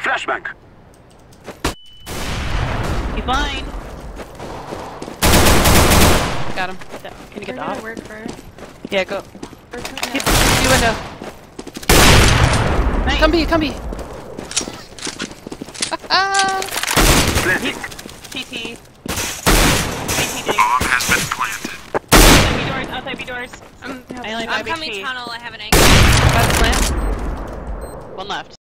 Flashbang. He's blind. Got him. Can you get off? We're for. Yeah, go. Keep the window. Nice. Come B, come B. Ah, TT. Bomb has been planted. Outside doors, outside B doors. Um, I'm, I'm coming tunnel. I have an angle. One left.